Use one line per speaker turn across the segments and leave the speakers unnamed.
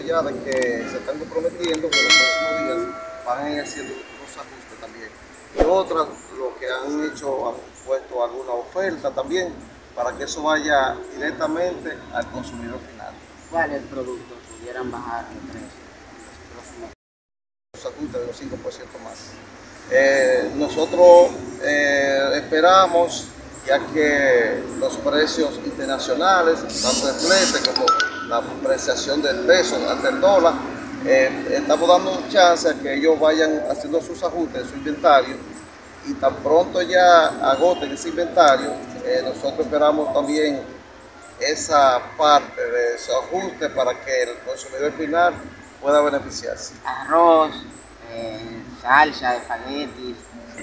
ya de que se están comprometiendo que los próximos días van a ir haciendo los ajustes también. Y otras, lo que han hecho, han puesto alguna oferta también para que eso vaya directamente al consumidor final.
¿Cuáles productos pudieran bajar el precio los
ajustes de los 5% más. Eh, nosotros eh, esperamos, ya que los precios internacionales, tanto flete como la apreciación del peso ante el dólar, estamos dando chance a que ellos vayan haciendo sus ajustes en su inventario y tan pronto ya agoten ese inventario, eh, nosotros esperamos también esa parte de su ajuste para que el consumidor final pueda beneficiarse.
arroz, eh, salsa, espaguetis,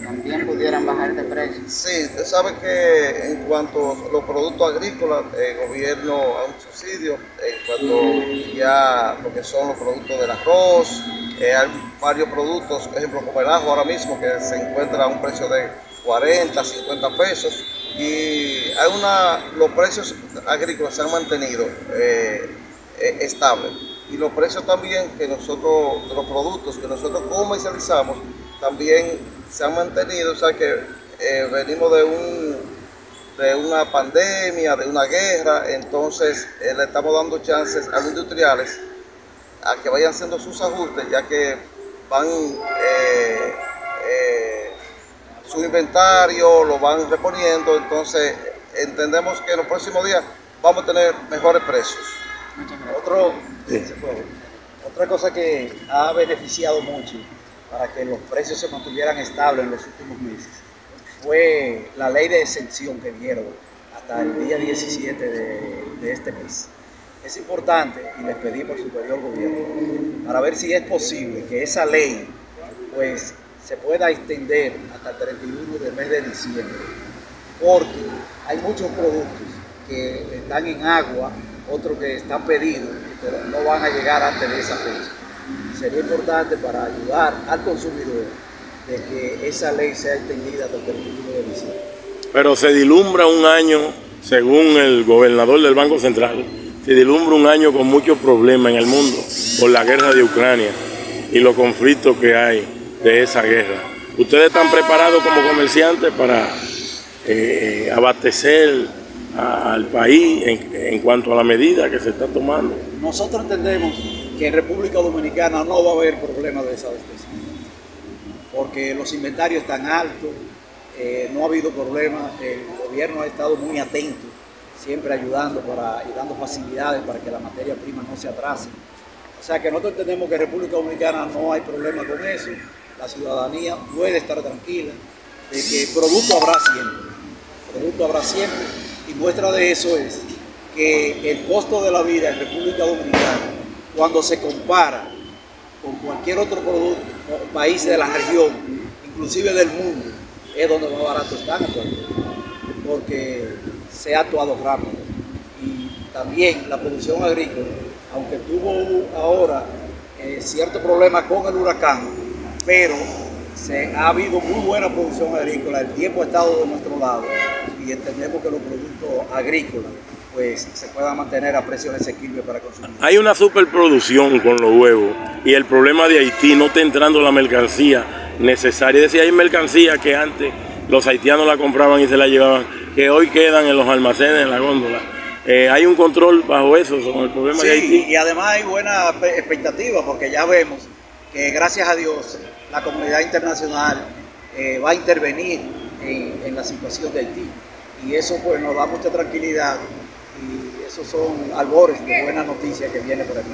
también pudieran bajar de precio?
Sí, usted sabe que en cuanto a los productos agrícolas, el gobierno da un subsidio en cuanto ya lo que son los productos del arroz, eh, hay varios productos, por ejemplo como el ajo ahora mismo que se encuentra a un precio de 40, 50 pesos y hay una, los precios agrícolas se han mantenido eh, eh, estables y los precios también que nosotros, los productos que nosotros comercializamos también se han mantenido, o sea que eh, venimos de un de una pandemia, de una guerra, entonces eh, le estamos dando chances a los industriales a que vayan haciendo sus ajustes, ya que van eh, eh, su inventario, lo van reponiendo, entonces entendemos que en los próximos días vamos a tener mejores precios.
Otro. Otra cosa que ha beneficiado mucho para que los precios se mantuvieran estables en los últimos meses fue la ley de exención que dieron hasta el día 17 de, este mes. Es importante y les pedí por superior gobierno para ver si es posible que esa ley pues se pueda extender hasta el 31 del mes de diciembre porque hay muchos productos que están en agua, otros que están pedidos, pero no van a llegar antes de esa fecha. Sería importante para ayudar al consumidor de que esa ley sea extendida hasta el 31 de diciembre.
Pero se dilumbra un año, según el gobernador del Banco Central, se dilumbra un año con muchos problemas en el mundo por la guerra de Ucrania y los conflictos que hay de esa guerra. ¿Ustedes están preparados como comerciantes para eh, abastecer a- al país en, en cuanto a la medida que se está tomando?
Nosotros entendemos que en República Dominicana no va a haber problema de desabastecimiento, porque los inventarios están altos, eh, no ha habido problema, el gobierno ha estado muy atento, siempre ayudando para, y dando facilidades para que la materia prima no se atrase. O sea que nosotros entendemos que en República Dominicana no hay problema con eso, la ciudadanía puede estar tranquila de que producto habrá siempre, producto habrá siempre, y muestra de eso es que el costo de la vida en República Dominicana, cuando se compara con cualquier otro país de la región, inclusive del mundo, es donde más barato están porque se ha actuado rápido. Y también la producción agrícola, aunque tuvo ahora eh, cierto problema con el huracán, pero se, ha habido muy buena producción agrícola, el tiempo ha estado de nuestro lado y entendemos que los productos agrícolas pues se puedan mantener a precios asequibles para consumir.
Hay una superproducción con los huevos y el problema de Haití no está entrando la mercancía necesaria. Es decir, hay mercancía que antes los haitianos la compraban y se la llevaban, que hoy quedan en los almacenes, en la góndola. Eh, hay un control bajo eso, sobre el problema de Haití.
y además hay buena pe- expectativa porque ya vemos que gracias a Dios la comunidad internacional eh, va a intervenir en, en la situación de Haití y eso pues nos da mucha tranquilidad esos son albores de buena noticia que viene por aquí.